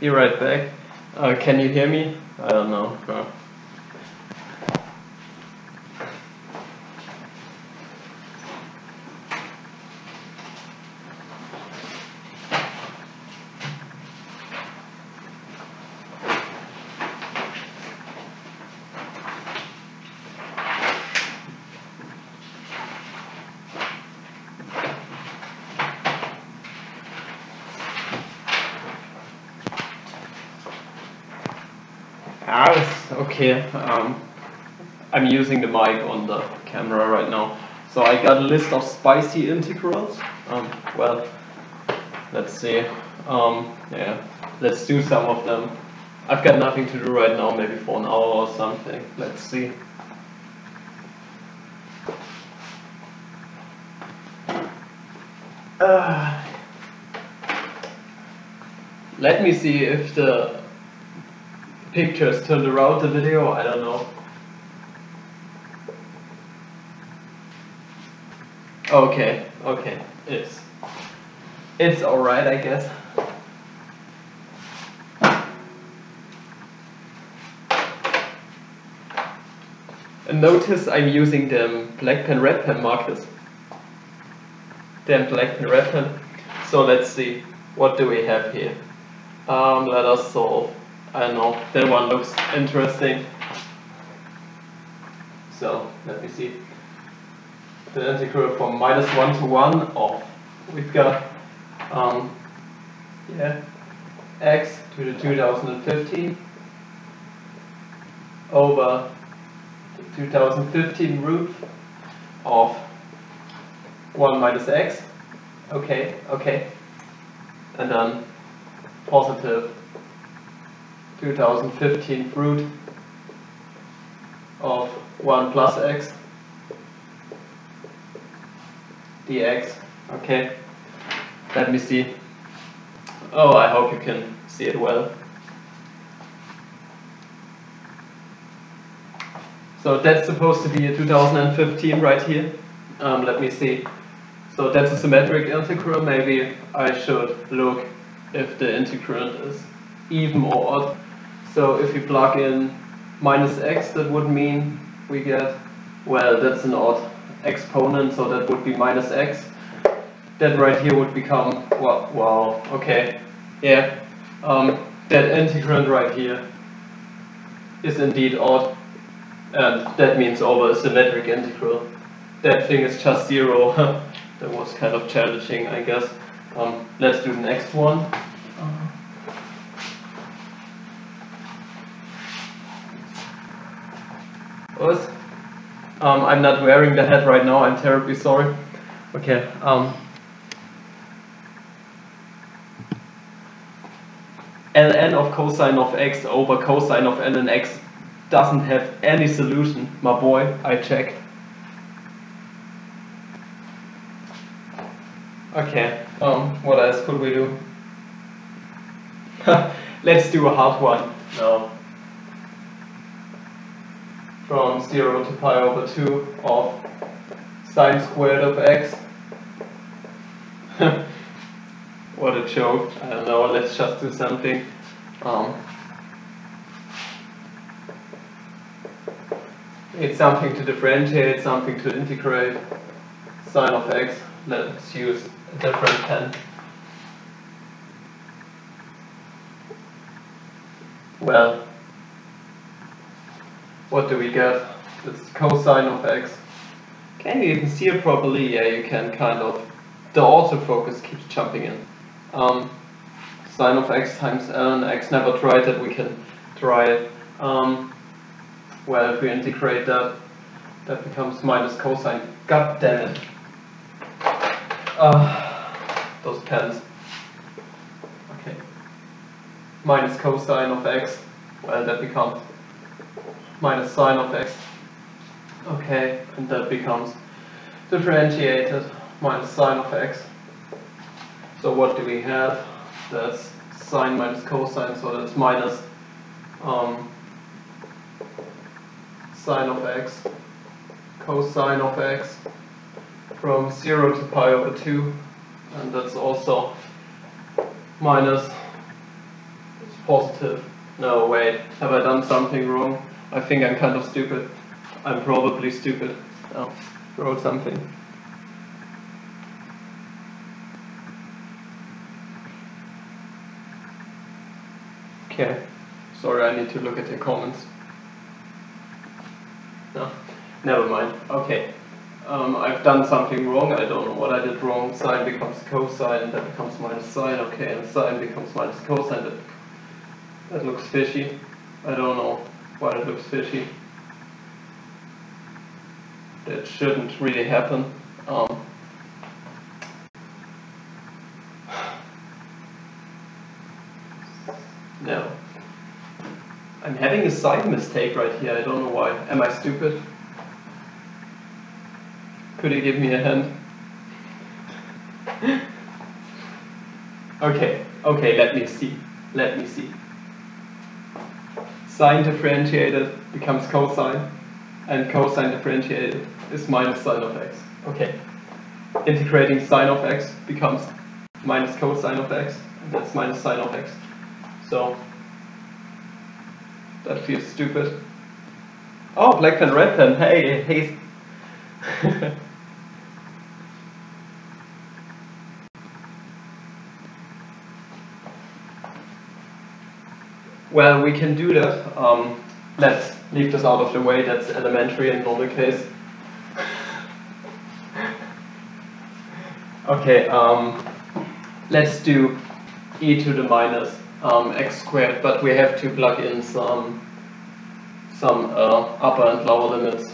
Be right back. Uh, can you hear me? I don't know. Uh, Ah, it's okay. Um, I'm using the mic on the camera right now. So I got a list of spicy integrals. Um, well, let's see. Um, yeah, let's do some of them. I've got nothing to do right now, maybe for an hour or something. Let's see. Uh, let me see if the pictures turned around the video, I don't know. Okay, okay, it's it's alright I guess. And notice I'm using them black pen red pen markers. Then black pen red pen. So let's see, what do we have here? Um, let us solve I don't know, that one looks interesting. So, let me see. The integral from minus 1 to 1 of, we've got, um, yeah, x to the 2015 over the 2015 root of 1 minus x. Okay, okay. And then positive 2015 root of 1 plus x dx. Okay, let me see. Oh, I hope you can see it well. So that's supposed to be a 2015 right here. Um, let me see. So that's a symmetric integral. Maybe I should look if the integrand is even or odd. So if we plug in minus x, that would mean we get, well, that's an odd exponent, so that would be minus x. That right here would become, well, wow, okay, yeah. Um, that integrand right here is indeed odd, and that means over a symmetric integral. That thing is just zero. that was kind of challenging, I guess. Um, let's do the next one. Us? Um, I'm not wearing the hat right now, I'm terribly sorry. Okay, um, ln of cosine of x over cosine of ln x doesn't have any solution, my boy, I checked. Okay, um, what else could we do? Let's do a hard one. No from 0 to pi over 2 of sine squared of x. what a joke. I don't know, let's just do something. Um, it's something to differentiate, something to integrate. Sine of x, let's use a different pen. Well, what do we get? It's cosine of x. Can you even see it properly? Yeah, you can kind of. The autofocus keeps jumping in. Um, sine of x times ln x, never tried it, we can try it. Um, well, if we integrate that, that becomes minus cosine. God damn it. Uh, those pens. Okay. Minus cosine of x, well, that becomes minus sine of x. Okay, and that becomes differentiated minus sine of x. So what do we have? That's sine minus cosine, so that's minus um, sine of x, cosine of x from 0 to pi over 2, and that's also minus is positive. No, wait, have I done something wrong? I think I'm kind of stupid. I'm probably stupid. Oh, wrote something. Okay, sorry, I need to look at the comments. No, never mind. Okay, um, I've done something wrong. I don't know what I did wrong. Sine becomes cosine, that becomes minus sine. Okay, and sine becomes minus cosine. That, that looks fishy. I don't know why it looks fishy. That shouldn't really happen. Um, No. I'm having a sign mistake right here, I don't know why. Am I stupid? Could you give me a hand? okay, okay, let me see. Let me see. Sine differentiated becomes cosine, and cosine differentiated is minus sine of x. Okay. Integrating sine of x becomes minus cosine of x, and that's minus sine of x. So that feels stupid. Oh, black pen, red pen. Hey, hey. well, we can do that. Um, let's leave this out of the way. That's elementary in normal case. okay, um, let's do e to the minus um, x squared, but we have to plug in some some uh, upper and lower limits.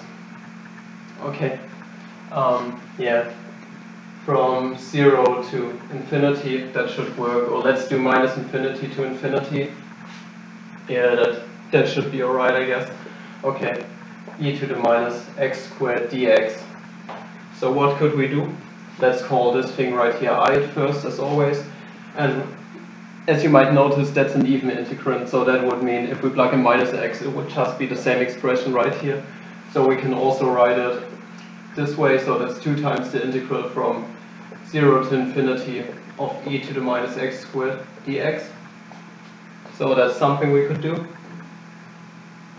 Okay, um, yeah, from 0 to infinity, that should work, or let's do minus infinity to infinity. Yeah, that, that should be alright, I guess. Okay, e to the minus x squared dx. So what could we do? Let's call this thing right here i at first, as always, and as you might notice, that's an even integrand, so that would mean if we plug in minus x, it would just be the same expression right here. So we can also write it this way, so that's 2 times the integral from 0 to infinity of e to the minus x squared dx. So that's something we could do.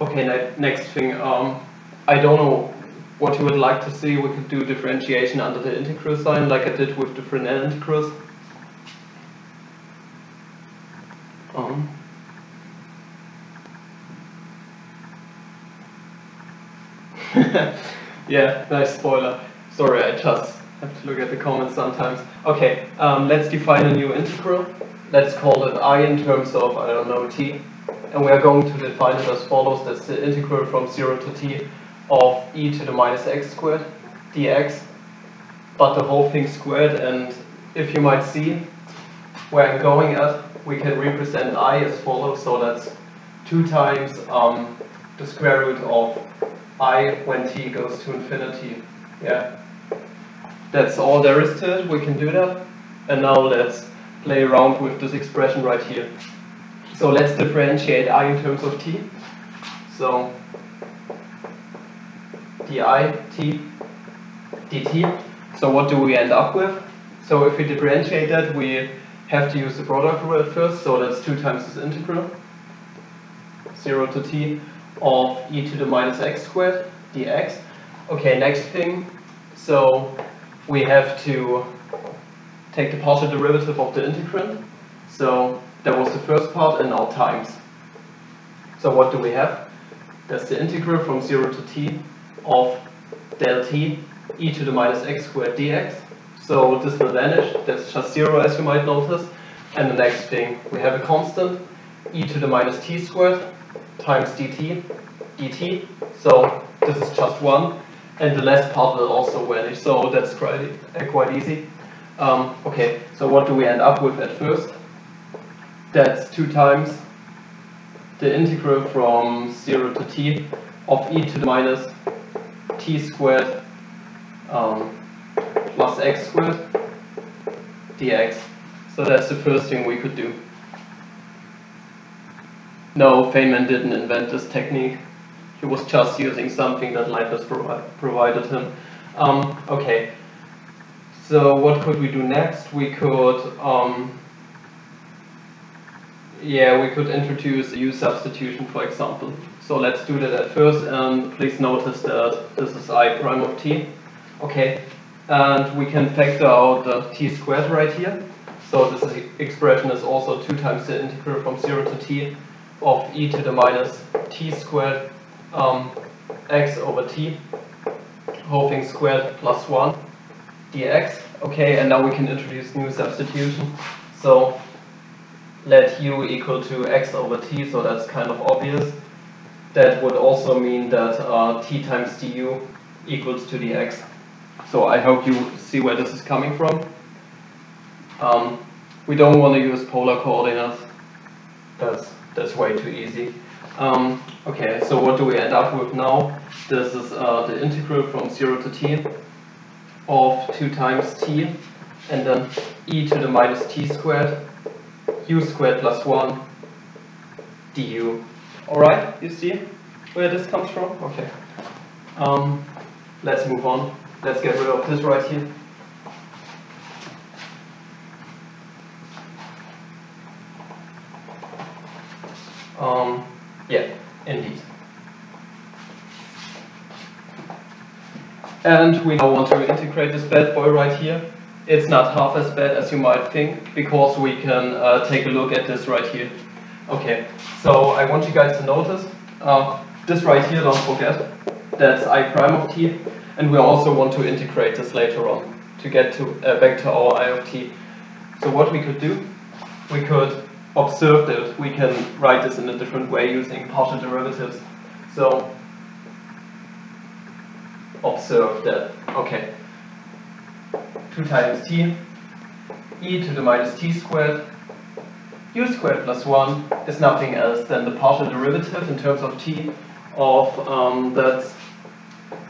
Okay, ne next thing, um, I don't know what you would like to see. We could do differentiation under the integral sign, like I did with the integrals. Um, yeah, nice spoiler. Sorry, I just have to look at the comments sometimes. Okay, um, let's define a new integral. Let's call it i in terms of, I don't know, t. And we are going to define it as follows. That's the integral from 0 to t of e to the minus x squared dx, but the whole thing squared. And if you might see where I'm going at, we can represent i as follows. So that's 2 times um, the square root of i when t goes to infinity. Yeah. That's all there is to it. We can do that. And now let's play around with this expression right here. So let's differentiate i in terms of t. So di t dt. So what do we end up with? So if we differentiate that, we have to use the product rule at first, so that's 2 times this integral, 0 to t of e to the minus x squared dx. Okay, next thing, so we have to take the partial derivative of the integrand. So that was the first part and now times. So what do we have? That's the integral from 0 to t of del t e to the minus x squared dx. So this will vanish, that's just zero as you might notice. And the next thing, we have a constant, e to the minus t squared times dt, dt. So this is just one, and the last part will also vanish, so that's quite, quite easy. Um, okay, so what do we end up with at first? That's two times the integral from 0 to t of e to the minus t squared um, plus x squared dx. So that's the first thing we could do. No, Feynman didn't invent this technique. He was just using something that Leibniz provi provided him. Um, okay, so what could we do next? We could um, Yeah, we could introduce a u substitution, for example. So let's do that at first, and please notice that this is i prime of t. Okay, and we can factor out the t squared right here. So this expression is also 2 times the integral from 0 to t of e to the minus t squared um, x over t, whole thing squared plus 1 dx. Okay, and now we can introduce new substitution. So let u equal to x over t, so that's kind of obvious. That would also mean that uh, t times du equals to dx. So I hope you see where this is coming from. Um, we don't want to use polar coordinates. That's, that's way too easy. Um, okay, so what do we end up with now? This is uh, the integral from 0 to t of 2 times t and then e to the minus t squared u squared plus 1 du. Alright, you see where this comes from? Okay. Um, let's move on. Let's get rid of this right here. Um, yeah, indeed. And we now want to integrate this bad boy right here. It's not half as bad as you might think, because we can uh, take a look at this right here. Okay, so I want you guys to notice, uh, this right here, don't forget, that's i prime of t, and we also want to integrate this later on to get to uh, back to our i of t. So what we could do, we could observe that we can write this in a different way using partial derivatives. So observe that, okay, 2 times t e to the minus t squared u squared plus 1 is nothing else than the partial derivative in terms of t of um, that's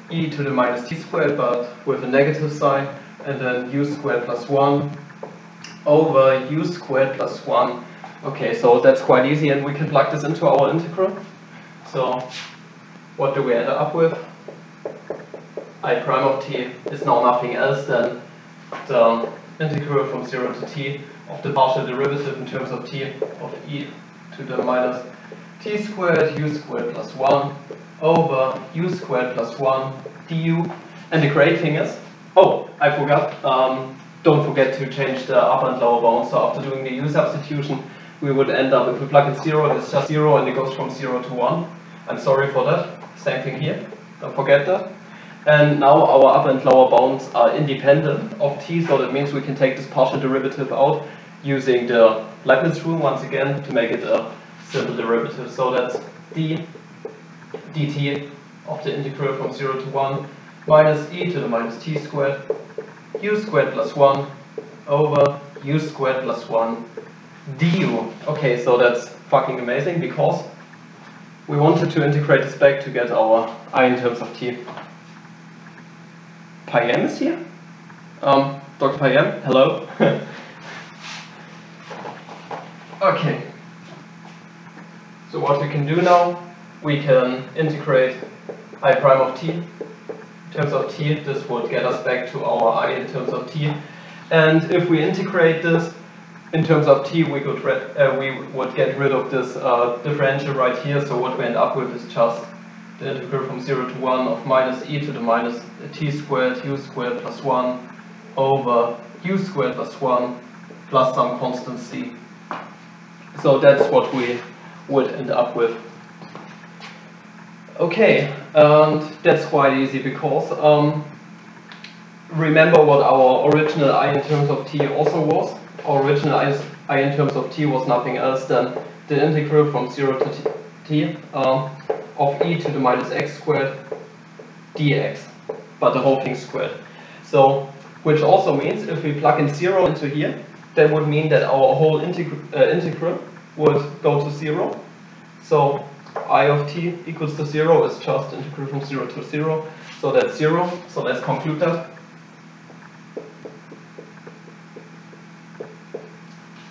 e to the minus t squared but with a negative sign and then u squared plus 1 over u squared plus 1 Okay, so that's quite easy and we can plug this into our integral. So what do we end up with? I prime of t is now nothing else than the integral from 0 to t of the partial derivative in terms of t of e to the minus t squared u squared plus 1 over u squared plus 1 du. And the great thing is, oh, I forgot, um, don't forget to change the upper and lower bounds. So after doing the u substitution, we would end up, if we plug in 0, it's just 0 and it goes from 0 to 1. I'm sorry for that. Same thing here. Don't forget that. And now our upper and lower bounds are independent of t, so that means we can take this partial derivative out using the Leibniz rule once again to make it a simple derivative. So that's d dt of the integral from 0 to 1 minus e to the minus t squared u squared plus 1 over u squared plus 1 du. Okay, so that's fucking amazing because we wanted to integrate this back to get our i in terms of t. Peyam is here. Um, Dr. Peyam, hello. okay. So what we can do now, we can integrate i prime of t in terms of t. This would get us back to our i in terms of t. And if we integrate this, in terms of t, we could uh, we would get rid of this uh, differential right here. So what we end up with is just the integral from 0 to 1 of minus e to the minus t squared u squared plus 1 over u squared plus 1 plus some constant c. So that's what we would end up with. Okay, and that's quite easy because um, remember what our original i in terms of t also was Our original i, in terms of t was nothing else than the integral from 0 to t, t um, of e to the minus x squared dx, but the whole thing squared. So, which also means if we plug in 0 into here, that would mean that our whole uh, integral would go to 0. So i of t equals to 0 is just integral from 0 to 0. So that's 0. So let's conclude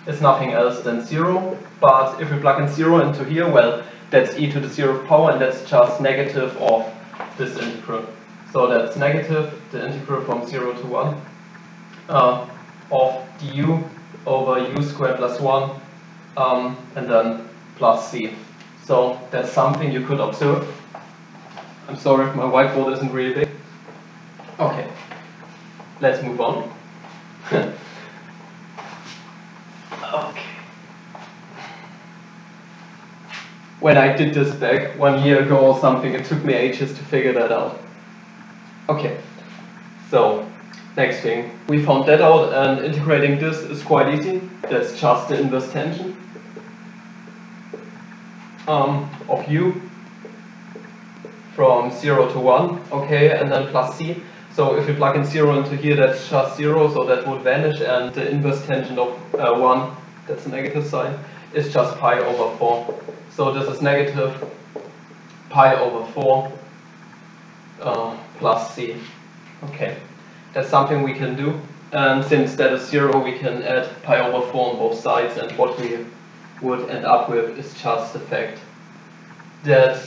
It's nothing else than 0. But if we plug in 0 into here, well, that's e to the 0th power, and that's just negative of this integral. So that's negative, the integral from 0 to 1 uh, of du over u squared plus 1 um, and then plus c. So that's something you could observe. I'm sorry if my whiteboard isn't really big. Okay, let's move on. okay. When I did this back one year ago or something, it took me ages to figure that out. Okay, so next thing. We found that out and integrating this is quite easy. That's just the inverse tangent um, of u from 0 to 1, okay, and then plus c. So if you plug in 0 into here, that's just 0, so that would vanish, and the inverse tangent of uh, 1, that's a negative sign, is just pi over 4. So this is negative pi over 4 uh, plus c. Okay, that's something we can do. And since that is 0, we can add pi over 4 on both sides, and what we would end up with is just the fact that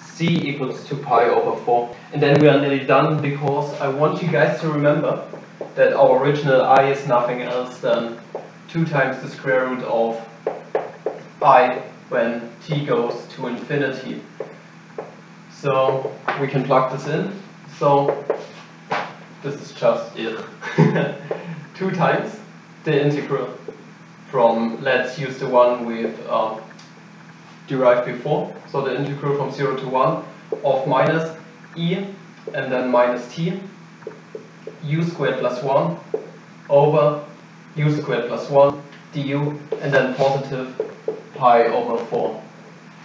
c equals 2 pi over 4. And then we are nearly done because I want you guys to remember that our original i is nothing else than 2 times the square root of i when t goes to infinity. So we can plug this in. So this is just it. 2 times the integral from, let's use the one we've uh, derived before. So the integral from 0 to 1 of minus e and then minus t u squared plus 1 over u squared plus 1 du and then positive pi over 4.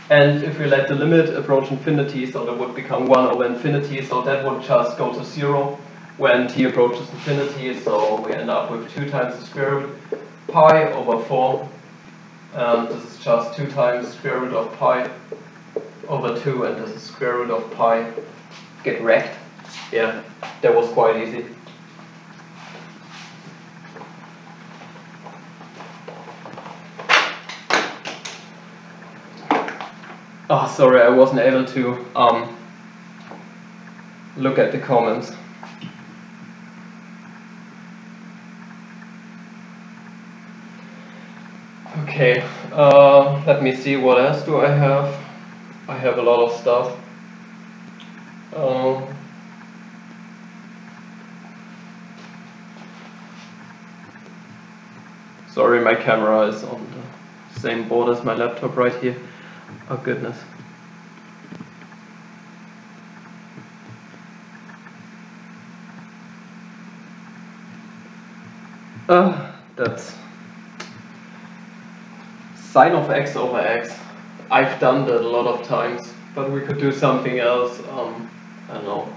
And if we let the limit approach infinity, so that would become 1 over infinity, so that would just go to 0 when t approaches infinity, so we end up with 2 times the square root pi over 4. And this is just 2 times square root of pi over 2, and this is square root of pi. Get wrecked. Yeah, that was quite easy. Oh, sorry, I wasn't able to um, look at the comments. Okay, uh, let me see, what else do I have? I have a lot of stuff. Um, sorry, my camera is on the same board as my laptop right here. Oh goodness. Uh, that's sine of x over x. I've done that a lot of times, but we could do something else. Um, I don't know.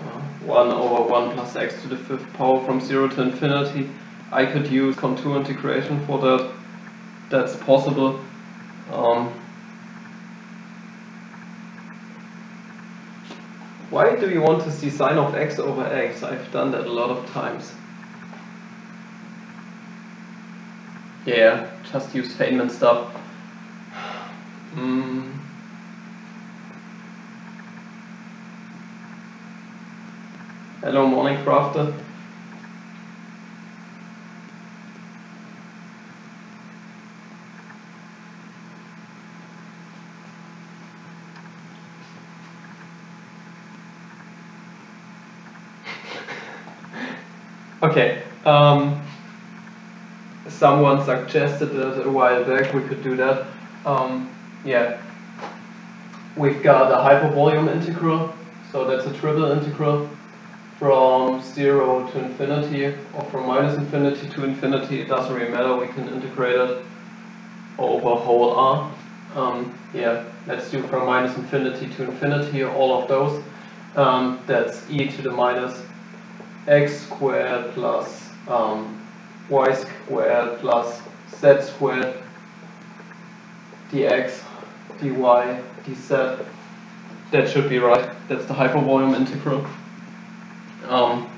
Uh, 1 over 1 plus x to the fifth power from 0 to infinity. I could use contour integration for that. That's possible. Um, why do you want to see sine of x over x? I've done that a lot of times. Yeah, just use Feynman stuff. Mm. Hello, morning crafter. okay. Um, someone suggested that a while back we could do that. Um, yeah, we've got a hypervolume integral, so that's a triple integral from 0 to infinity or from minus infinity to infinity, it doesn't really matter, we can integrate it over whole R. Um, yeah, let's do from minus infinity to infinity, all of those. Um, that's e to the minus x squared plus um, y squared plus z squared dx dy dz. That should be right. That's the hypervolume integral. Um,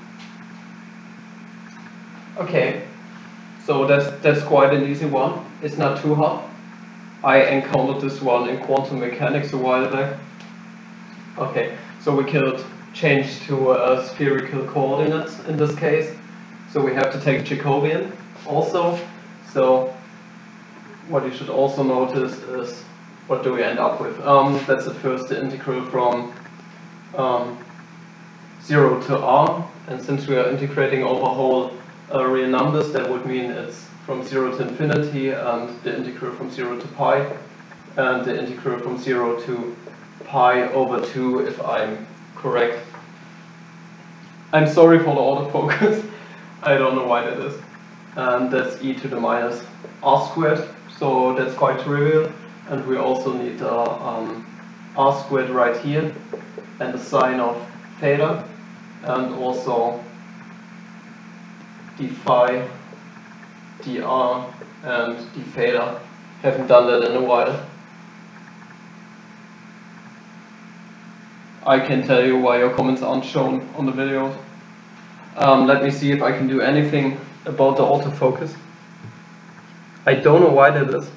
okay, so that's that's quite an easy one. It's not too hard. I encountered this one in quantum mechanics a while back. Okay, so we could change to uh, spherical coordinates in this case. So we have to take Jacobian also. So what you should also notice is what do we end up with? Um, that's the first integral from um, 0 to r, and since we are integrating over whole uh, real numbers, that would mean it's from 0 to infinity, and the integral from 0 to pi, and the integral from 0 to pi over 2, if I'm correct. I'm sorry for the autofocus, I don't know why that is. And that's e to the minus r squared, so that's quite trivial. And we also need um, r squared right here, and the sine of theta, and also d phi, dr, and d theta. Haven't done that in a while. I can tell you why your comments aren't shown on the videos. Um, let me see if I can do anything about the autofocus. I don't know why that is.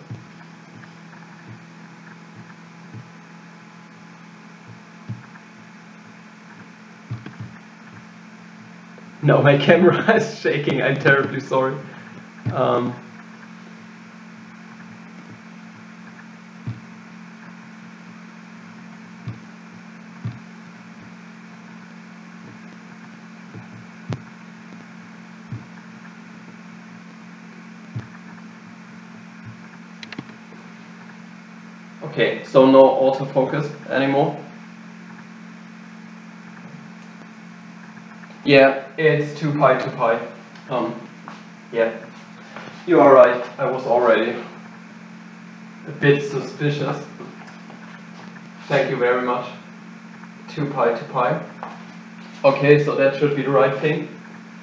No, my camera is shaking. I'm terribly sorry. Um, okay, so no autofocus anymore. Yeah, it's 2 pi 2 pi. Um, yeah, you are right. I was already a bit suspicious. Thank you very much. 2 pi 2 pi. Okay, so that should be the right thing.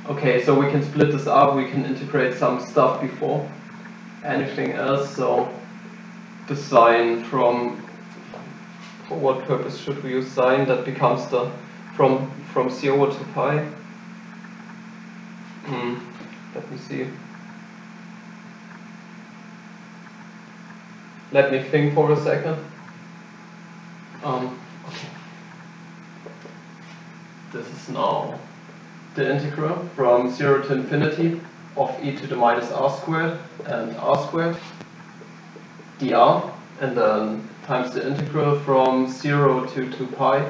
Okay, so we can split this up, we can integrate some stuff before anything else, so the sine from, for what purpose should we use sine? That becomes the from from 0 to pi. Hmm. Let me see. Let me think for a second. Um, okay. This is now the integral from 0 to infinity of e to the minus r squared and r squared dr and then times the integral from 0 to 2 pi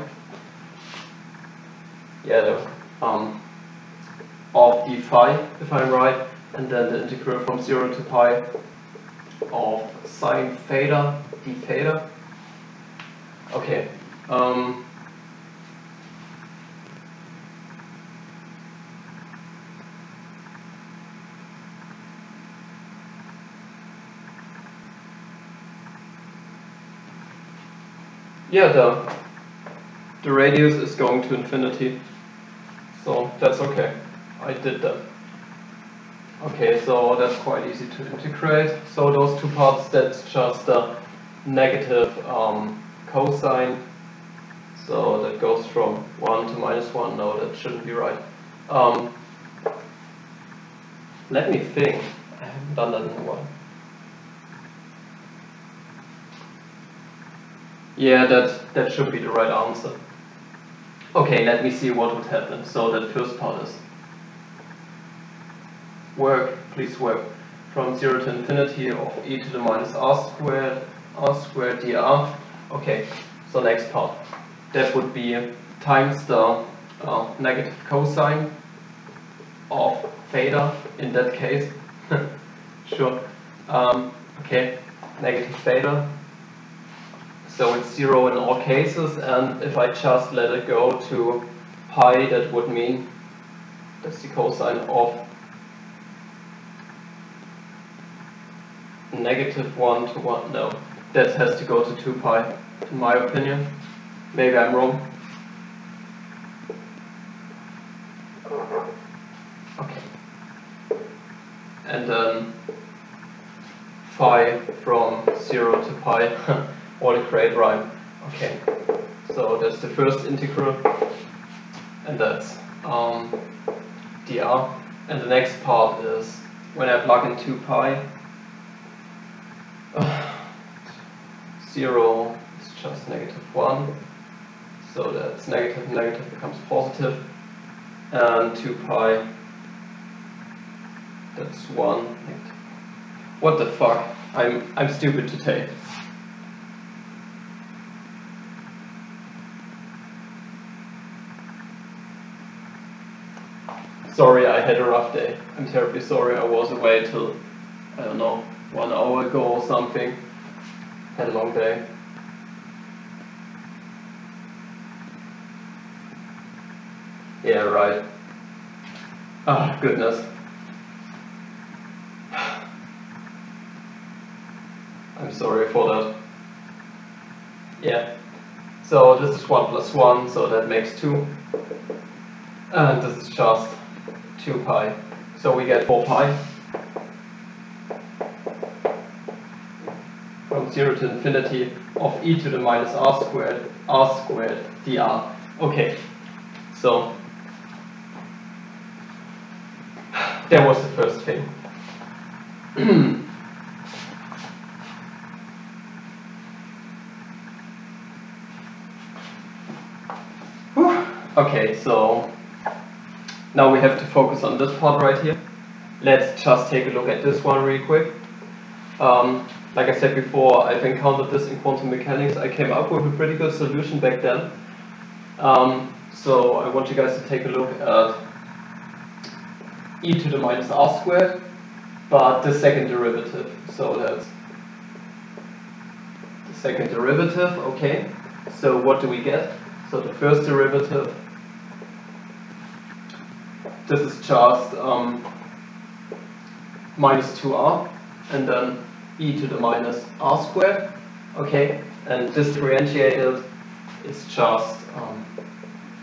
yeah, um, of d phi, if I'm right, and then the integral from 0 to pi of sine theta d theta. Okay. Um, yeah, the, the radius is going to infinity. So that's okay. I did that. Okay, so that's quite easy to integrate. So those two parts, that's just a negative um, cosine. So that goes from 1 to minus 1. No, that shouldn't be right. Um, let me think. I haven't done that in a while. Yeah, that, that should be the right answer. Okay, let me see what would happen. So that first part is work, please work from 0 to infinity of e to the minus r squared, r squared dr. Okay, so next part. That would be times the uh, negative cosine of theta in that case. sure. Um, okay, negative theta so it's zero in all cases, and if I just let it go to pi, that would mean that's the cosine of negative 1 to 1. No, that has to go to 2 pi, in my opinion. Maybe I'm wrong. Okay. And then phi from 0 to pi. What a great rhyme. Okay, so that's the first integral, and that's um, dr. And the next part is when I plug in 2 pi, uh, 0 is just negative 1, so that's negative negative becomes positive, and 2 pi That's 1. What the fuck? I'm, I'm stupid today. Sorry, I had a rough day. I'm terribly sorry. I was away till, I don't know, one hour ago or something. Had a long day. Yeah, right. Ah, oh, goodness. I'm sorry for that. Yeah. So this is 1 plus 1, so that makes 2. And this is just 2 pi. So we get 4 pi. From 0 to infinity of e to the minus r squared, r squared dr. Okay, so that was the first thing. okay, so now we have to focus on this part right here. Let's just take a look at this one real quick. Um, like I said before, I've encountered this in quantum mechanics. I came up with a pretty good solution back then. Um, so I want you guys to take a look at e to the minus r squared, but the second derivative. So that's the second derivative, okay. So what do we get? So the first derivative this is just um, minus 2r and then e to the minus r squared. Okay, and differentiated is just um,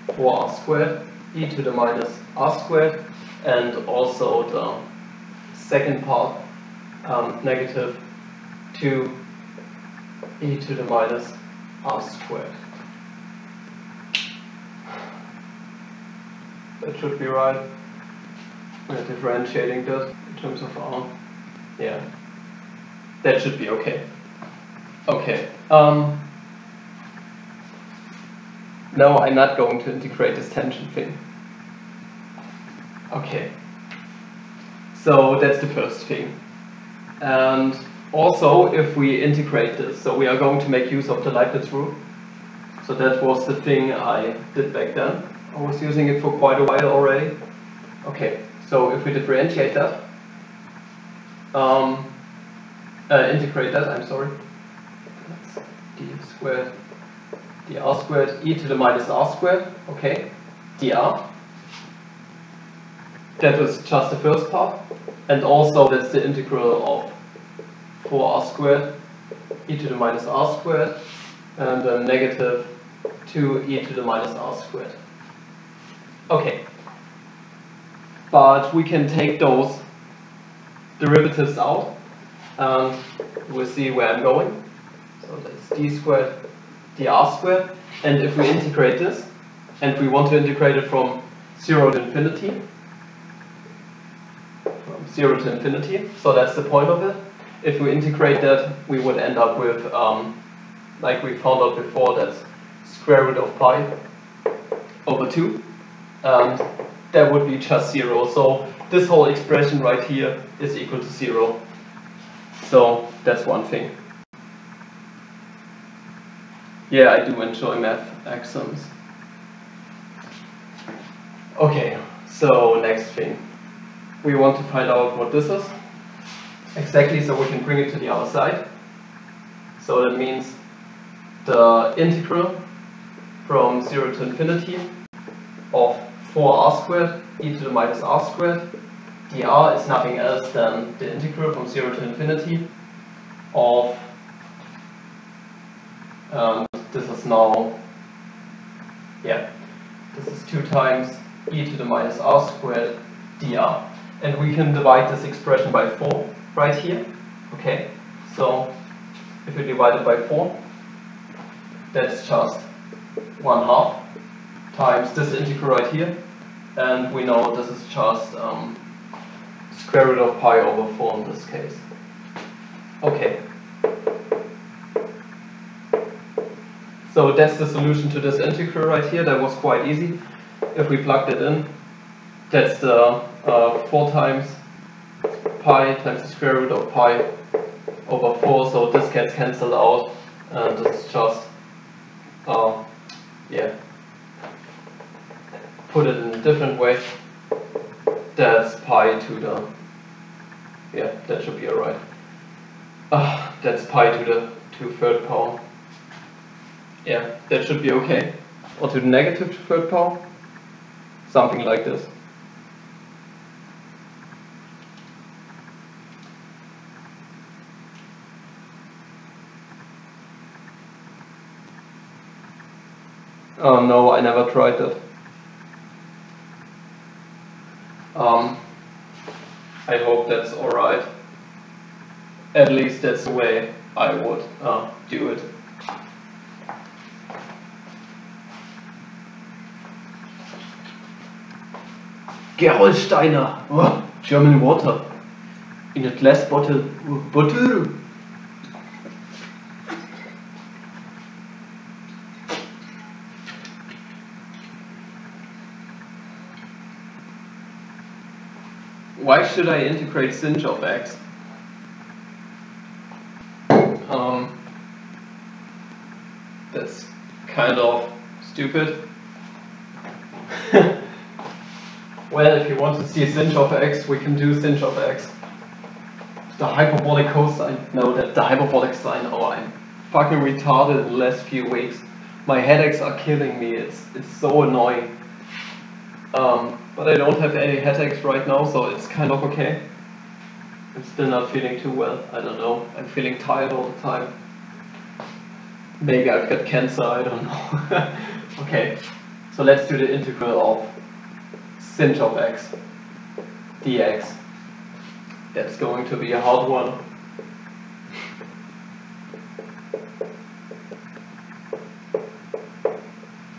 4r squared e to the minus r squared and also the second part um, negative 2 e to the minus r squared. That should be right. We're differentiating this in terms of R. Yeah. That should be okay. Okay. Um, now I'm not going to integrate this tension thing. Okay. So that's the first thing. And also, if we integrate this, so we are going to make use of the Leibniz rule. So that was the thing I did back then. I was using it for quite a while already. Okay, so if we differentiate that, um, uh, integrate that, I'm sorry, that's d squared, dr squared e to the minus r squared, okay, dr. That was just the first part, and also that's the integral of 4r squared e to the minus r squared, and then negative 2 e to the minus r squared. Okay. But we can take those derivatives out and we'll see where I'm going. So that's d squared dr squared. And if we integrate this, and we want to integrate it from 0 to infinity, from 0 to infinity, so that's the point of it. If we integrate that, we would end up with, um, like we found out before, that's square root of pi over 2 Um, and that would be just zero. So this whole expression right here is equal to zero. So that's one thing. Yeah, I do enjoy math axioms. Okay, so next thing. We want to find out what this is. Exactly, so we can bring it to the other side. So that means the integral from 0 to infinity of 4r squared e to the minus r squared. dr is nothing else than the integral from 0 to infinity of, um, this is now, yeah, this is 2 times e to the minus r squared dr. And we can divide this expression by 4 right here. Okay, so if we divide it by 4, that's just 1 half times this integral right here, and we know this is just um, square root of pi over 4 in this case. Okay. So that's the solution to this integral right here, that was quite easy. If we plugged it in, that's the uh, 4 times pi times the square root of pi over 4, so this gets cancelled out, and is just, uh, yeah, put it in a different way, that's pi to the, yeah, that should be alright. Uh, that's pi to the two third power. Yeah, that should be okay. Or to the negative third power, something like this. Oh no, I never tried that. Um, I hope that's alright. At least that's the way I would uh, do it. Gerolsteiner, oh, German water, in a glass bottle, bottle. Why should I integrate sinh of x? Um, that's kind of stupid. well, if you want to see sinh of x, we can do sinh of x. The hyperbolic cosine. No, that's the hyperbolic sine. Oh, I'm fucking retarded in the last few weeks. My headaches are killing me. It's it's so annoying. Um, but I don't have any headaches right now, so it's kind of okay. I'm still not feeling too well. I don't know. I'm feeling tired all the time. Maybe I've got cancer, I don't know. okay, so let's do the integral of sinh of x dx. That's going to be a hard one.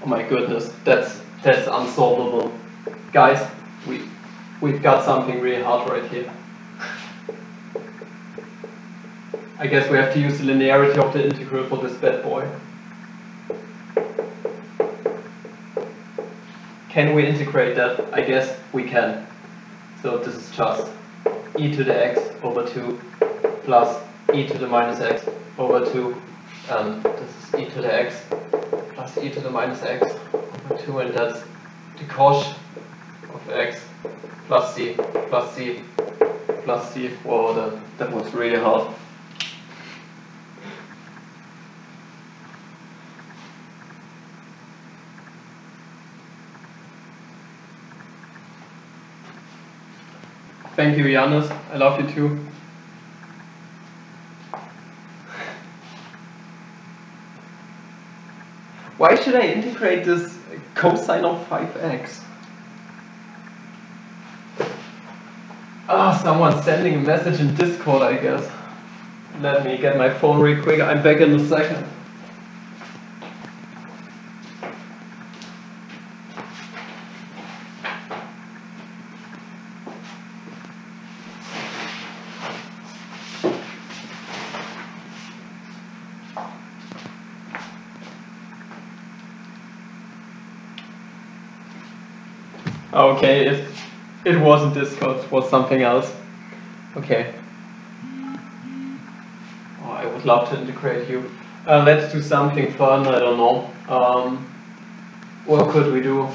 Oh my goodness, that's that's unsolvable. Guys, we we've got something really hard right here. I guess we have to use the linearity of the integral for this bad boy. Can we integrate that? I guess we can. So this is just e to the x over 2 plus e to the minus x over 2 and this is e to the x plus e to the minus x over 2 and that's the cosh of x plus c plus c plus c. Whoa, that, that was really hard. Thank you, Janis. I love you too. Why should I integrate this cosine of 5x? Ah, oh, someone's sending a message in Discord, I guess. Let me get my phone real quick. I'm back in a second. Okay, it, it wasn't Discord, it was something else. Okay. Oh, I would love to integrate you. Uh, let's do something fun, I don't know. Um, what could we do?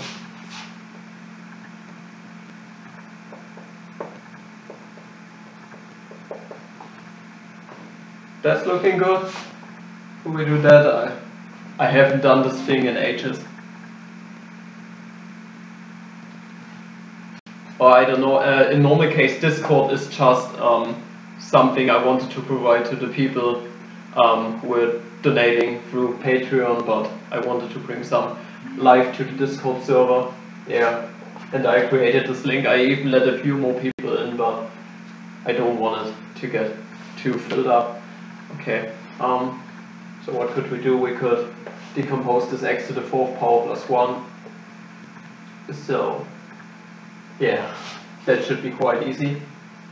That's looking good. We do that? I, I haven't done this thing in ages. I don't know, uh, in normal case Discord is just um, something I wanted to provide to the people um, who were donating through Patreon, but I wanted to bring some life to the Discord server, yeah, and I created this link, I even let a few more people in, but I don't want it to get too filled up. Okay, um, so what could we do? We could decompose this x to the fourth power plus 1, so yeah, that should be quite easy.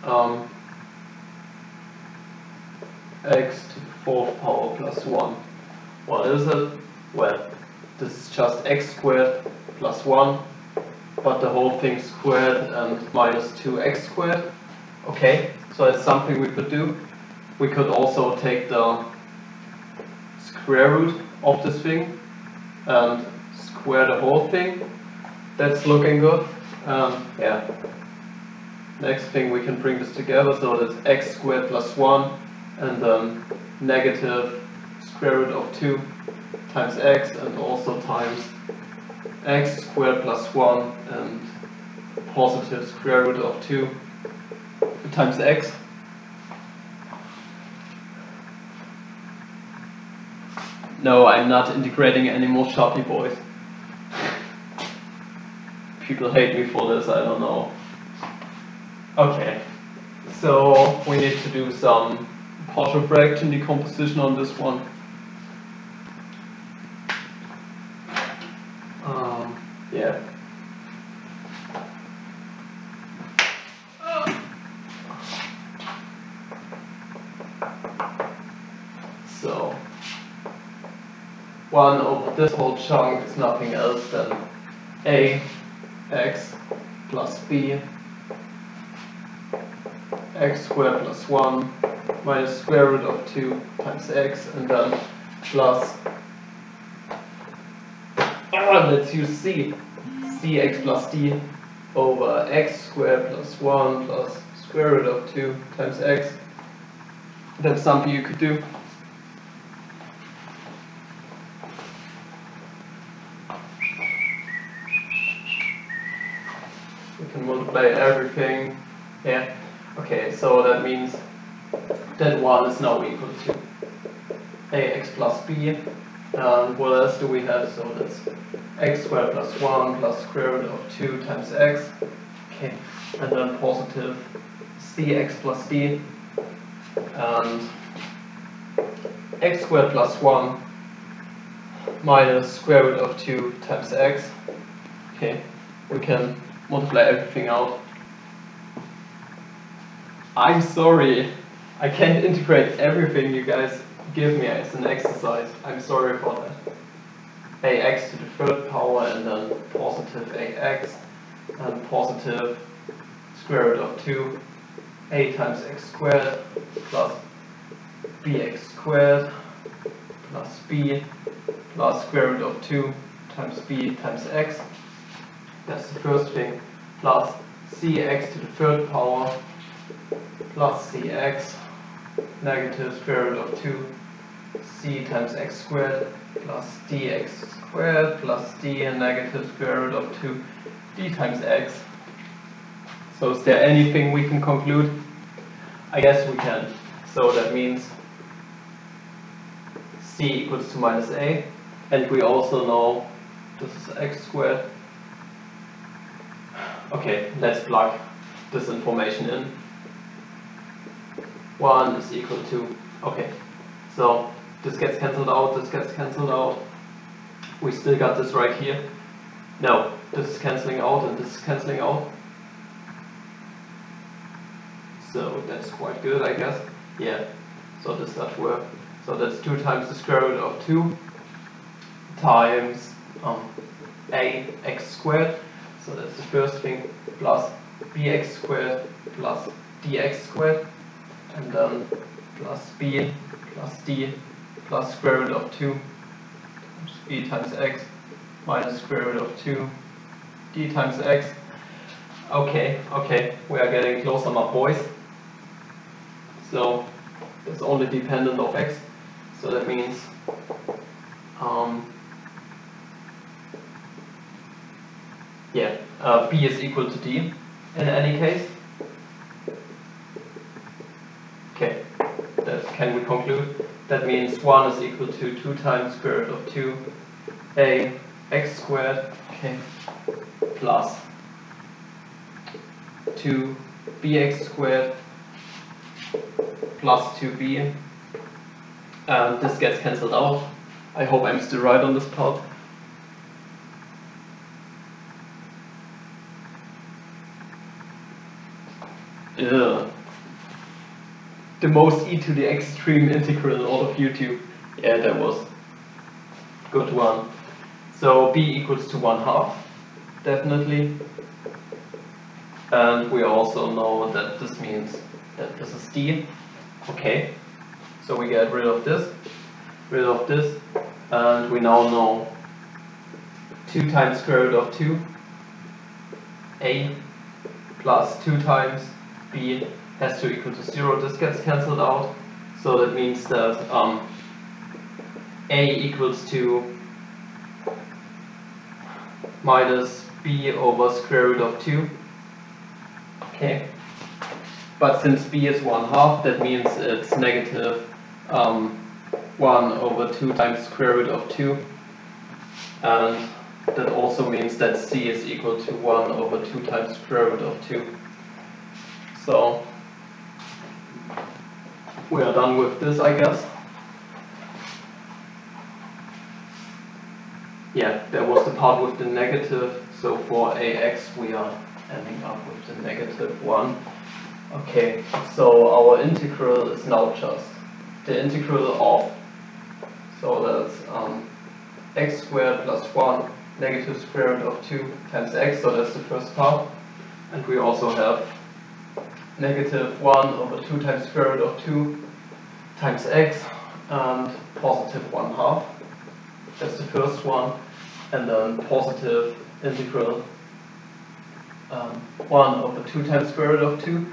Um, x to the fourth power plus 1. What is it? Well, this is just x squared plus 1, but the whole thing squared and minus 2x squared. Okay, so that's something we could do. We could also take the square root of this thing and square the whole thing. That's looking good. Um, yeah. Next thing we can bring this together, so that's x squared plus 1 and then negative square root of 2 times x and also times x squared plus 1 and positive square root of 2 times x. No, I'm not integrating any more Sharpie boys. People hate me for this, I don't know. Okay, so we need to do some partial fraction decomposition on this one. Um, yeah. So, one over this whole chunk is nothing else than a x plus b x squared plus 1 minus square root of 2 times x and then plus ah, let's use c cx plus d over x squared plus 1 plus square root of 2 times x. That's something you could do can multiply everything yeah Okay, so that means that 1 is now equal to ax plus b. And what else do we have? So that's x squared plus 1 plus square root of 2 times x. Okay, and then positive cx plus d. And x squared plus 1 minus square root of 2 times x. Okay, we can multiply everything out I'm sorry, I can't integrate everything you guys give me as an exercise. I'm sorry for that. ax to the third power and then positive ax and positive square root of 2 a times x squared plus bx squared plus b plus square root of 2 times b times x. That's the first thing. Plus cx to the third power plus cx negative square root of 2 c times x squared plus dx squared plus d and negative square root of 2 d times x. So is there anything we can conclude? I guess we can. So that means c equals to minus a and we also know this is x squared. Okay, let's plug this information in. 1 is equal to, okay, so this gets cancelled out, this gets cancelled out. We still got this right here. No, this is cancelling out and this is cancelling out. So that's quite good, I guess. Yeah, so this does work. So that's 2 times the square root of 2 times um, a x squared. So that's the first thing, plus bx squared plus dx squared and then plus b plus d plus square root of 2 times b times x minus square root of 2 d times x. Okay, okay, we are getting closer my boys. So it's only dependent of x. So that means um, yeah, uh, b is equal to d in any case. Okay, that can we conclude? That means 1 is equal to 2 times square root of 2 a x squared okay, plus 2 bx squared plus 2b. And this gets cancelled out. I hope I'm still right on this part. Ugh the most e to the extreme integral in all of YouTube. Yeah, that was good one. So b equals to 1 half, definitely. And we also know that this means that this is d. Okay, so we get rid of this, rid of this, and we now know 2 times square root of 2, a plus 2 times b has to equal to 0. This gets cancelled out, so that means that um, a equals to minus b over square root of 2. Okay. But since b is 1 half, that means it's negative um, 1 over 2 times square root of 2. And that also means that c is equal to 1 over 2 times square root of 2. So we are done with this, I guess. Yeah, there was the part with the negative, so for ax we are ending up with the negative 1. Okay, so our integral is now just the integral of, so that's um, x squared plus 1 negative square root of 2 times x, so that's the first part. And we also have negative 1 over 2 times square root of 2 times x and positive 1 half. That's the first one. And then positive integral um, 1 over 2 times square root of 2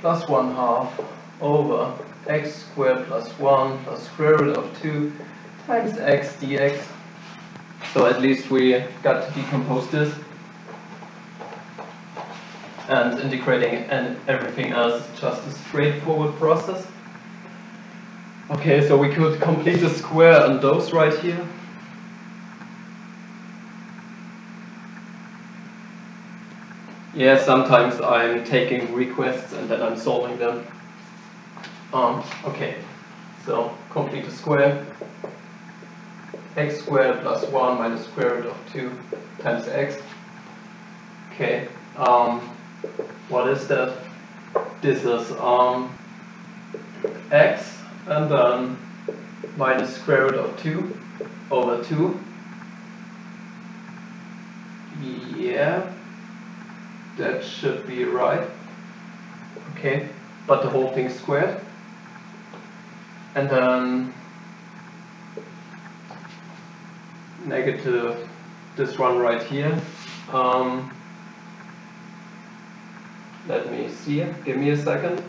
plus 1 half over x squared plus 1 plus square root of 2 times x dx. So at least we got to decompose this. And integrating and everything else is just a straightforward process. Okay, so we could complete the square on those right here. Yeah, sometimes I'm taking requests and then I'm solving them. Um, okay, so complete the square. x squared plus 1 minus square root of 2 times x. Okay, um, what is that? This is um, x and then minus square root of 2 over 2. Yeah, that should be right. Okay, but the whole thing squared. And then negative this one right here. Um, let me see, give me a second.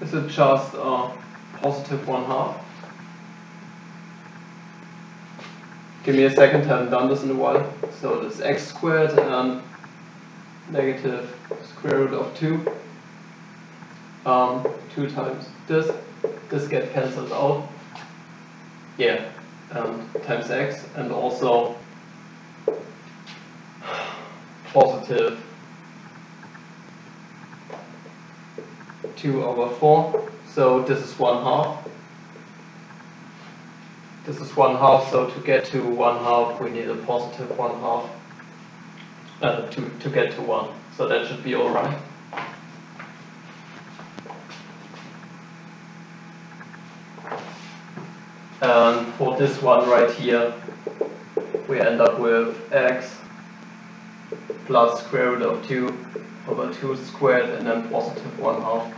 Is it just uh, positive one half? Give me a second, haven't done this in a while. So this x squared and negative square root of 2. Um, 2 times this. This gets cancelled out. Yeah, um, times x and also 2 over 4. So this is 1 half. This is 1 half, so to get to 1 half we need a positive 1 half uh, to, to get to 1. So that should be alright. And for this one right here, we end up with x plus square root of 2 over 2 squared and then positive 1 half.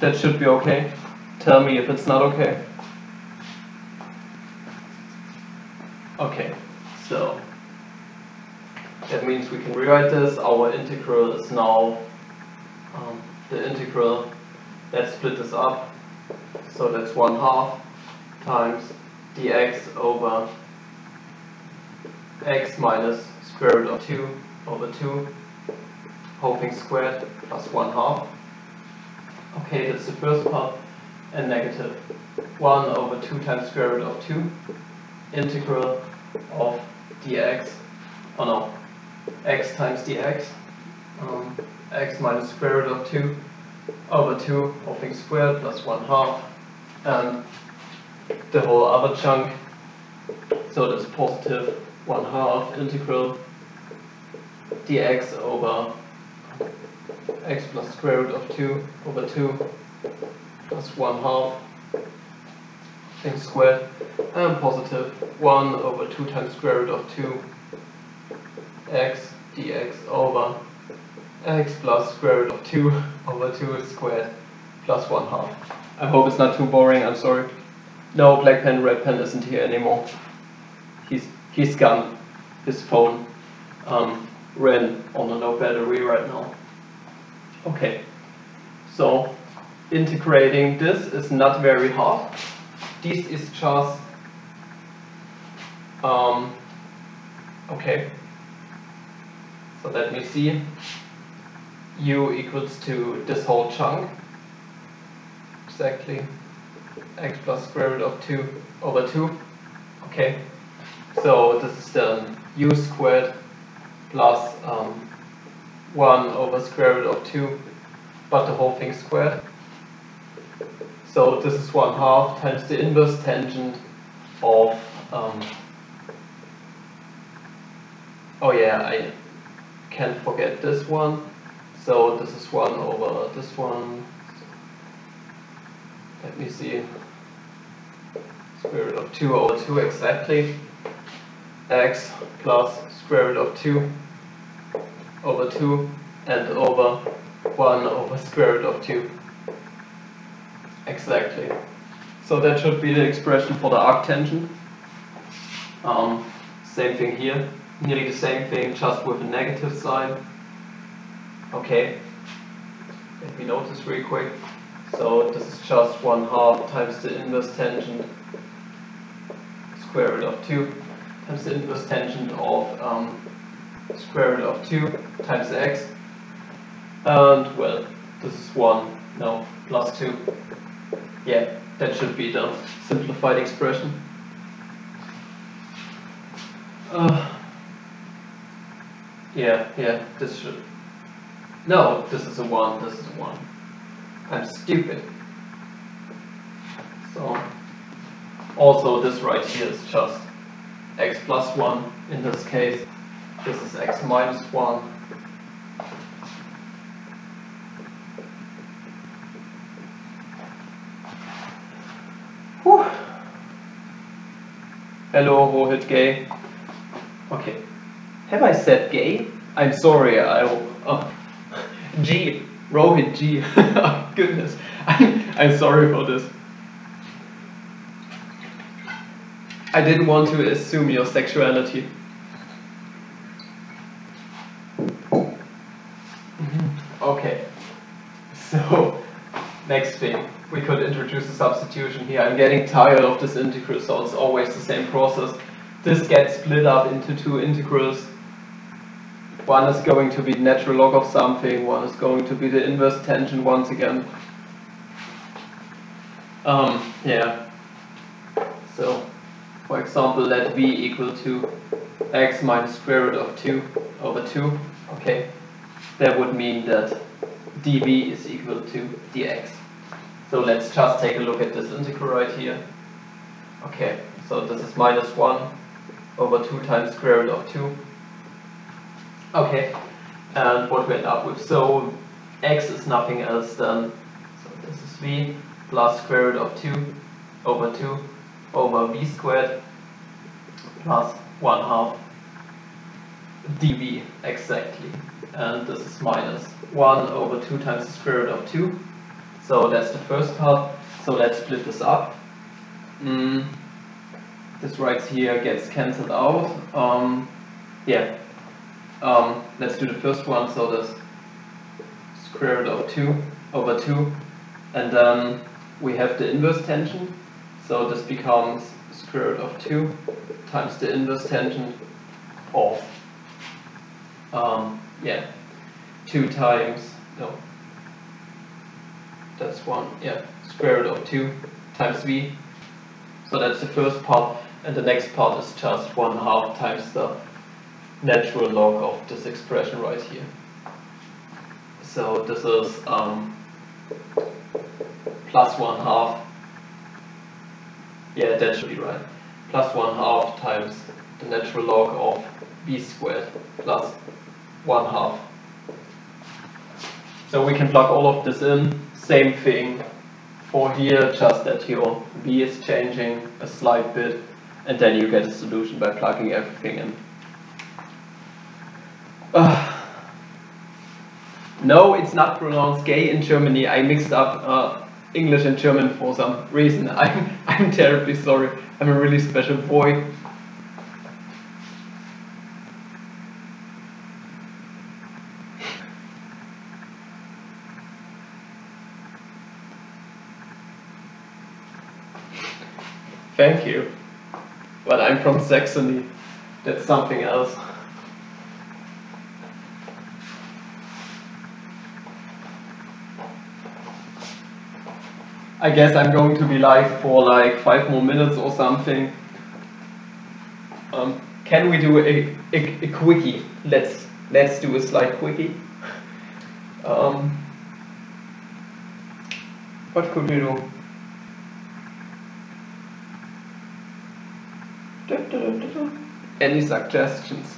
That should be okay. Tell me if it's not okay. Okay, so that means we can rewrite this. Our integral is now um, the integral. Let's split this up. So that's 1 half times dx over x minus square root of 2 over 2 whole thing squared plus 1 half. Okay, that's the first part. And negative 1 over 2 times square root of 2 integral of dx, oh no, x times dx, um, x minus square root of 2 over 2 whole thing squared plus 1 half, and the whole other chunk, so that's positive 1 half integral dx over x plus square root of 2 over 2 plus 1 half thing squared and positive 1 over 2 times square root of 2 x dx over x plus square root of 2 over 2 squared plus 1 half. I hope it's not too boring, I'm sorry. No, black pen, red pen isn't here anymore. He's, he's gone. His phone um, ran on a low battery right now. Okay, so integrating this is not very hard. This is just, um, okay, so let me see, u equals to this whole chunk, exactly, x plus square root of 2 over 2, okay, so this is then u squared plus um, 1 over square root of 2, but the whole thing squared. So this is 1 half times the inverse tangent of, um, oh yeah, I can't forget this one. So this is 1 over this one. Let me see. Square root of 2 over 2 exactly. x plus square root of 2 over 2 and over 1 over square root of 2. Exactly. So that should be the expression for the arctangent. Um, same thing here. Nearly the same thing, just with a negative sign. Okay. Let me notice real quick. So this is just 1 half times the inverse tangent square root of 2 times the inverse tangent of um, square root of 2 times x. And, well, this is 1, no, plus 2. Yeah, that should be the simplified expression. Uh, yeah, yeah, this should... No, this is a 1, this is a 1. I'm stupid. So, also this right here is just x plus 1 in this case. This is x minus 1. Whew. Hello, Rohit gay. Okay. Have I said gay? I'm sorry, I... Oh. G. Rohit G. oh, goodness. I'm, I'm sorry for this. I didn't want to assume your sexuality. Okay, so next thing, we could introduce a substitution here. I'm getting tired of this integral, so it's always the same process. This gets split up into two integrals. One is going to be natural log of something, one is going to be the inverse tangent once again. Um, yeah. So, for example, let v equal to x minus square root of 2 over 2. Okay, that would mean that dv is equal to dx. So let's just take a look at this integral right here. Okay, so this is minus 1 over 2 times square root of 2. Okay, and what we end up with. So x is nothing else than, so this is v plus square root of 2 over 2 over v squared plus 1 half dv exactly. And this is minus 1 over 2 times the square root of 2. So that's the first part. So let's split this up. Mm. This right here gets cancelled out. Um, yeah. Um, let's do the first one. So this square root of 2 over 2. And then we have the inverse tangent. So this becomes square root of 2 times the inverse tangent of, um, yeah, 2 times, no, that's 1, yeah, square root of 2 times v. So that's the first part, and the next part is just 1 half times the natural log of this expression right here. So this is um, plus 1 half yeah, that should be right. Plus 1 half times the natural log of b squared plus 1 half. So we can plug all of this in. Same thing for here, just that your v is changing a slight bit, and then you get a solution by plugging everything in. Uh, no, it's not pronounced gay in Germany. I mixed up uh, English and German for some reason. I'm, I'm terribly sorry. I'm a really special boy. Thank you. But I'm from Saxony. That's something else. I guess I'm going to be live for like five more minutes or something. Um, can we do a, a, a, quickie? Let's let's do a slide quickie. Um, what could we do? Any suggestions?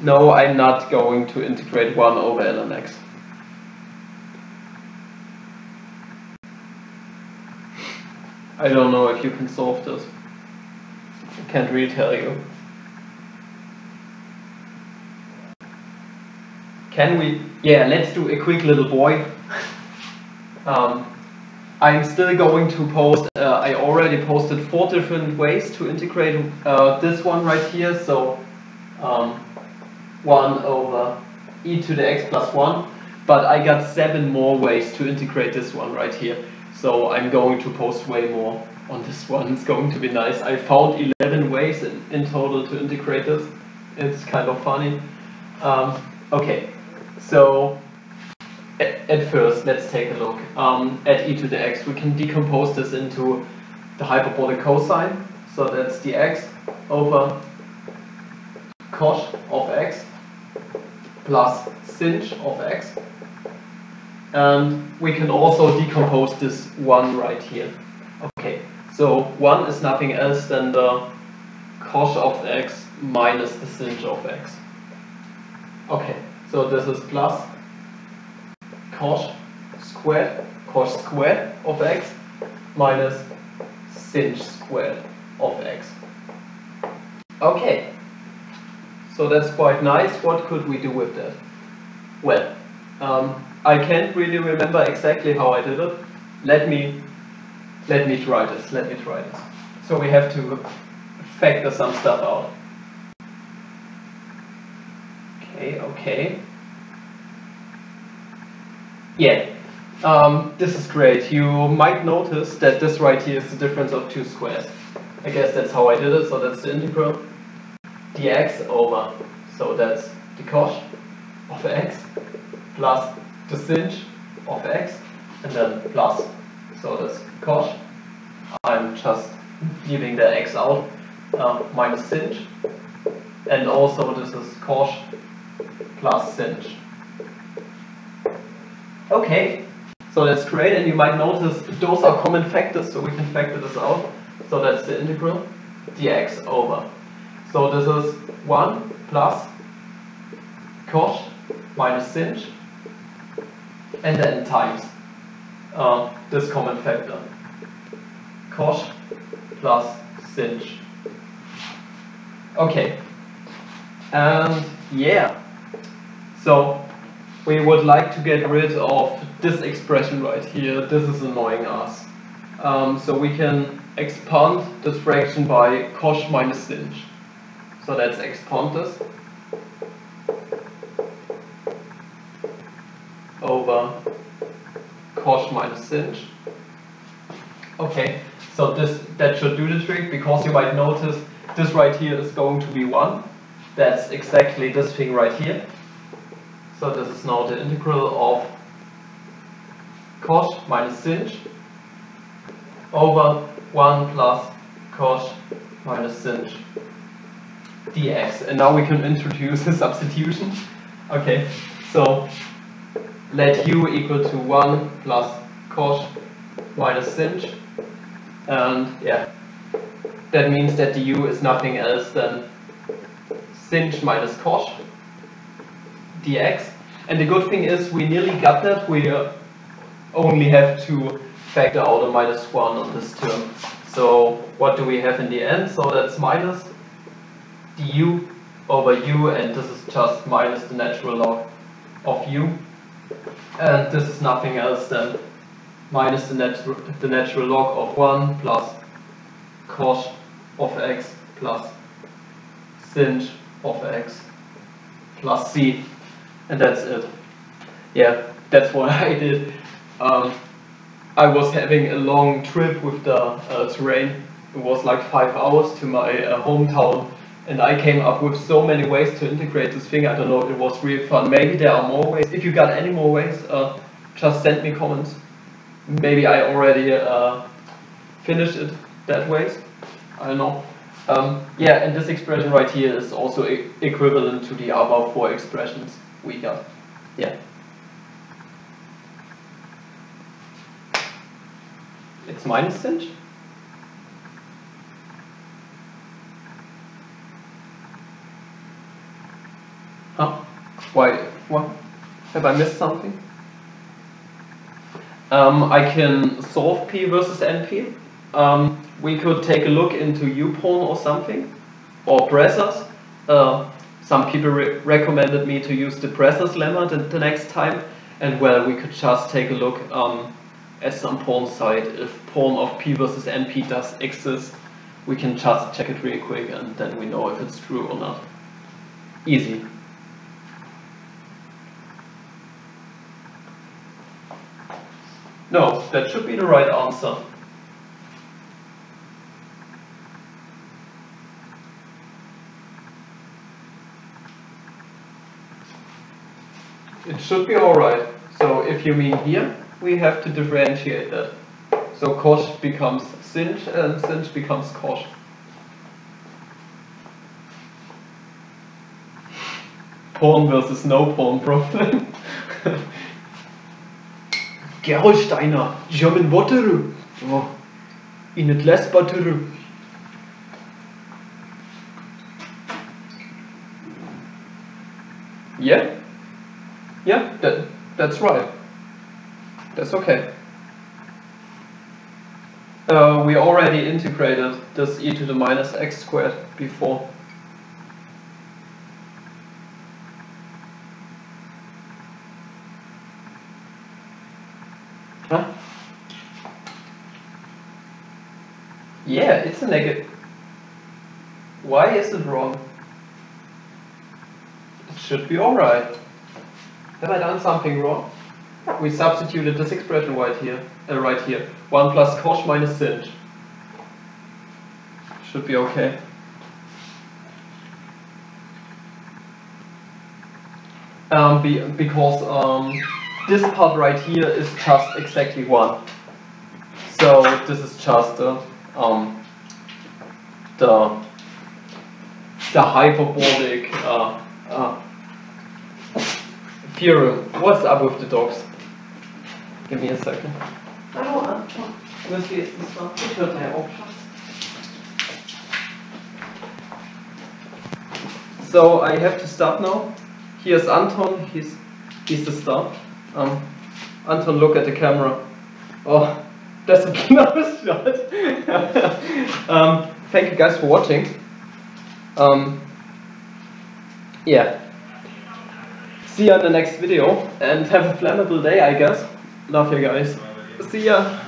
No, I'm not going to integrate 1 over ln x. I don't know if you can solve this. I can't really tell you. Can we? Yeah, let's do a quick little boy. um, I'm still going to post, uh, I already posted four different ways to integrate uh, this one right here. So um, 1 over e to the x plus 1. But I got seven more ways to integrate this one right here. So I'm going to post way more on this one. It's going to be nice. I found 11 ways in, in total to integrate this. It's kind of funny. Um, okay, so at, first, let's take a look. Um, at e to the x, we can decompose this into the hyperbolic cosine. So that's the x over cos of x plus sinh of x and we can also decompose this 1 right here. Okay, so 1 is nothing else than the cos of x minus the sinh of x. Okay, so this is plus cos squared, cos squared of x minus sin squared of x. Okay, so that's quite nice. What could we do with that? Well, um, I can't really remember exactly how I did it. Let me let me try this. Let me try this. So we have to factor some stuff out. Okay, okay. Yeah, um, this is great. You might notice that this right here is the difference of two squares. I guess that's how I did it. So that's the integral dx over, so that's the cos of x plus the sinh of x and then plus. So that's cos. I'm just leaving the x out uh, minus sinh. And also this is cos plus sinh. Okay, so that's great and you might notice those are common factors so we can factor this out. So that's the integral dx over. So this is 1 plus cos minus sinh and then times uh, this common factor cos plus sinh. Okay, and yeah, so we would like to get rid of this expression right here. This is annoying us. Um, so we can expand this fraction by cosh minus sinh. So let's expand this. over cosh minus sinh. Okay, so this that should do the trick because you might notice this right here is going to be 1. That's exactly this thing right here. So this is now the integral of cos minus sinh over 1 plus cos minus sinh dx. And now we can introduce a substitution. Okay, so let u equal to 1 plus cos minus sinh. And yeah, that means that the u is nothing else than sinh minus cos dx. And the good thing is we nearly got that. We uh, only have to factor out a minus 1 on this term. So what do we have in the end? So that's minus du over u and this is just minus the natural log of u and this is nothing else than minus the, nat the natural log of 1 plus cos of x plus sinh of x plus c and that's it. Yeah, that's what I did. Um, I was having a long trip with the uh, terrain. It was like five hours to my uh, hometown and I came up with so many ways to integrate this thing. I don't know, it was really fun. Maybe there are more ways. If you got any more ways, uh, just send me comments. Maybe I already uh, finished it that way. I don't know. Um, yeah, and this expression right here is also equivalent to the other four expressions we got. Yeah. It's minus sinh? Huh? Why? What? Have I missed something? Um, I can solve P versus NP. Um, we could take a look into YouPorn or something, or Bresser's. Uh, some people re recommended me to use the Bresser's lemma the, the, next time, and well, we could just take a look um, at some pawn side. If pawn of P versus NP does exist, we can just check it real quick, and then we know if it's true or not. Easy. No, that should be the right answer. It should be alright. So if you mean here, we have to differentiate that. So cosh becomes sinh and sinh becomes cosh. Porn versus no pawn problem. Gerolsteiner, German water. Oh, in it less butter. Yeah? Yeah, that, that's right. That's okay. Uh, we already integrated this e to the minus x squared before. Huh? Yeah, it's a negative. Why is it wrong? It should be alright. Have I done something wrong? We substituted this expression right here, uh, right here. 1 plus cosh minus sinh. Should be okay. Um, be, because um, this part right here is just exactly 1. So this is just the, um, the, the hyperbolic uh, uh, theorem. What's up with the dogs? Give me a second. So I have to start now. Here's Anton, he's, he's the star. Um, Anton, look at the camera. Oh, that's a close shot. um, thank you guys for watching. Um, yeah. See you in the next video and have a flammable day, I guess. Love you guys. See ya.